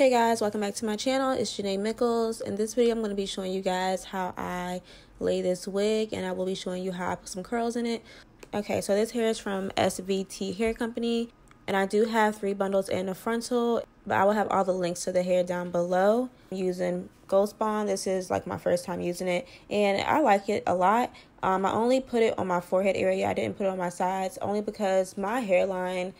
Hey guys, welcome back to my channel. It's Janay Mickles. In this video, I'm going to be showing you guys how I lay this wig and I will be showing you how I put some curls in it. Okay, so this hair is from SVT Hair Company and I do have three bundles in the frontal, but I will have all the links to the hair down below. I'm using Ghost Bond. This is like my first time using it and I like it a lot. Um, I only put it on my forehead area. I didn't put it on my sides only because my hairline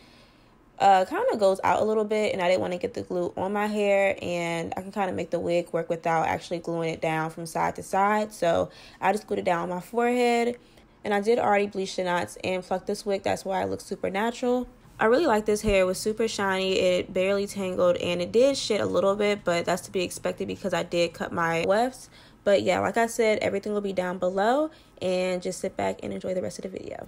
uh, kind of goes out a little bit and I didn't want to get the glue on my hair and I can kind of make the wig work without actually gluing it down from side to side. So I just glued it down on my forehead and I did already bleach the knots and pluck this wig. That's why it looks super natural. I really like this hair. It was super shiny. It barely tangled and it did shit a little bit, but that's to be expected because I did cut my wefts. But yeah, like I said, everything will be down below and just sit back and enjoy the rest of the video.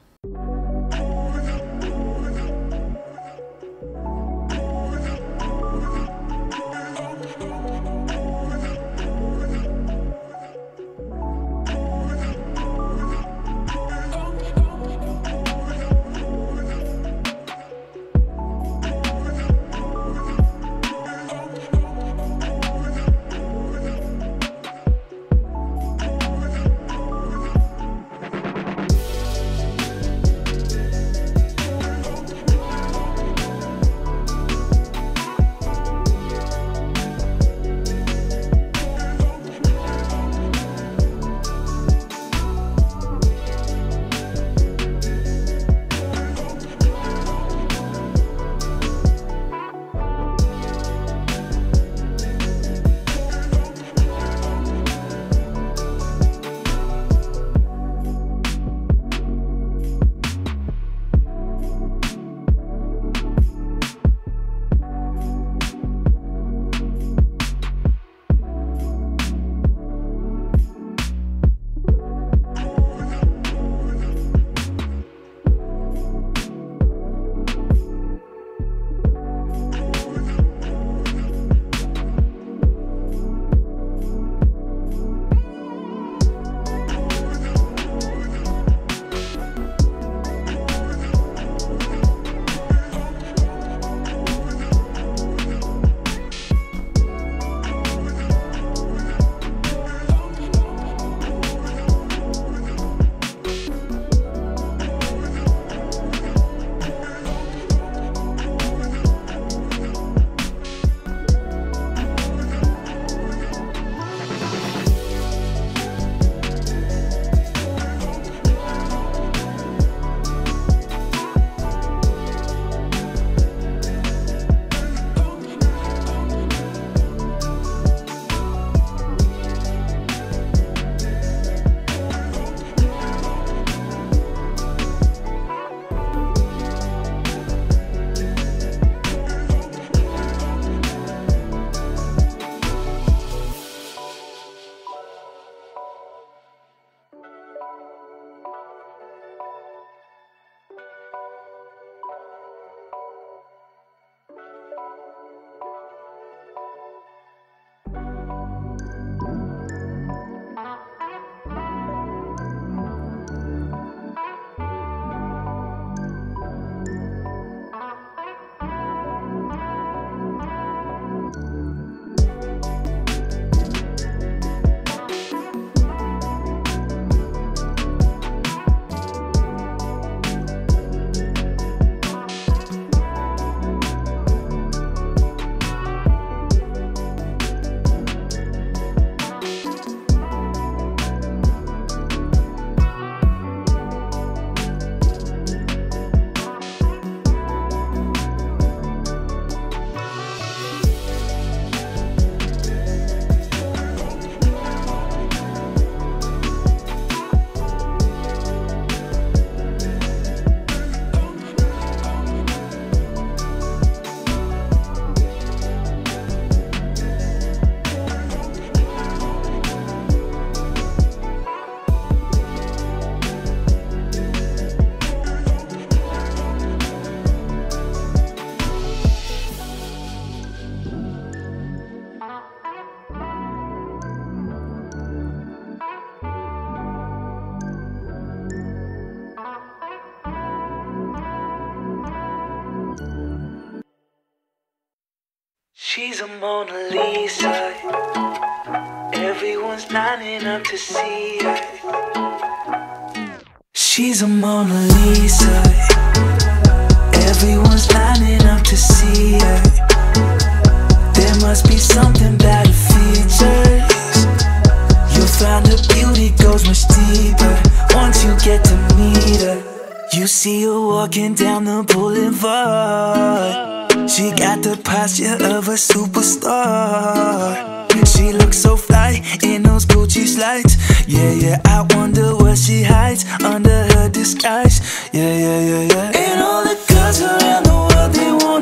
Lining up to see. She's a Mona Lisa. Everyone's lining up to see her. There must be something about her features. You'll find her beauty goes much deeper once you get to meet her. You see her walking down the boulevard. She got the posture of a superstar. She looks so fly in those Gucci slides. Yeah, yeah, I wonder what she hides under her disguise. Yeah, yeah, yeah, yeah. And all the girls around the world, they wanna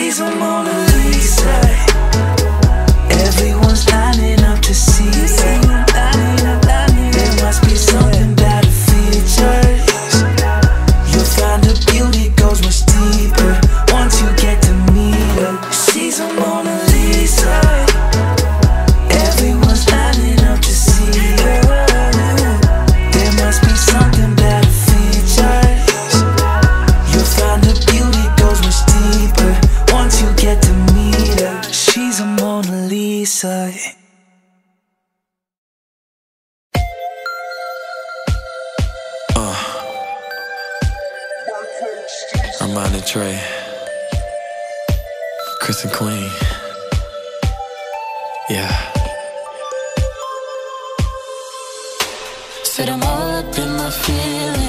Yeah. She's a Mona Lisa. Mona Lisa. Uh, Armani Trey, Chris and Queen. Yeah. Said I'm all up in my feelings.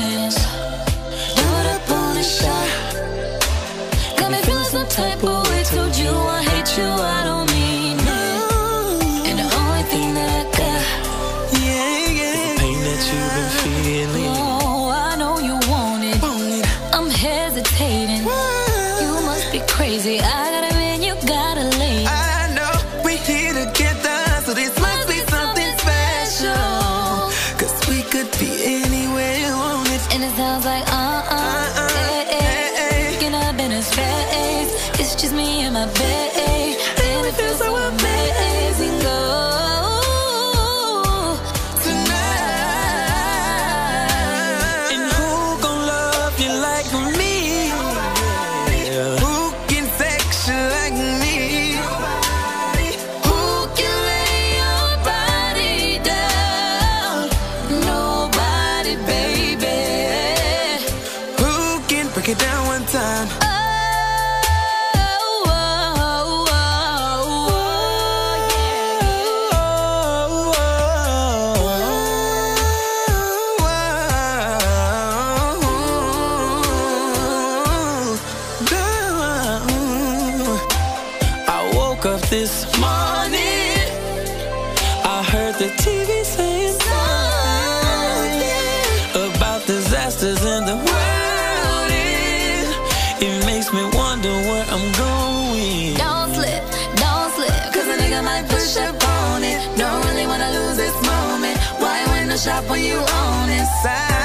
It down one time? Oh, I woke up this morning. I heard the TV saying Shop when you own it?